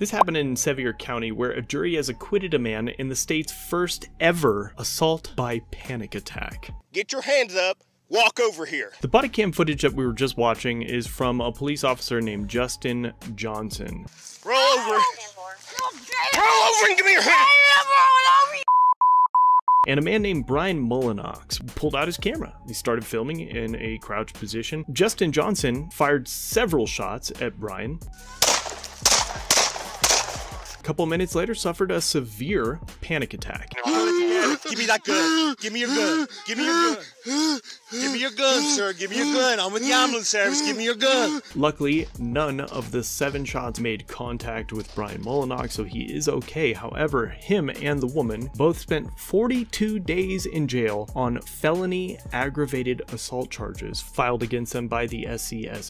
This happened in Sevier County, where a jury has acquitted a man in the state's first ever assault by panic attack. Get your hands up. Walk over here. The body cam footage that we were just watching is from a police officer named Justin Johnson. Roll over. Roll over and give me your hand. And a man named Brian Mullinox pulled out his camera. He started filming in a crouched position. Justin Johnson fired several shots at Brian. Couple minutes later, suffered a severe panic attack. Give me that gun. Give me your gun. Give me your gun. Give me your gun, sir. Give me your gun. I'm with the ambulance service. Give me your gun. Luckily, none of the seven shots made contact with Brian Mullinox, so he is okay. However, him and the woman both spent 42 days in jail on felony aggravated assault charges filed against them by the SCS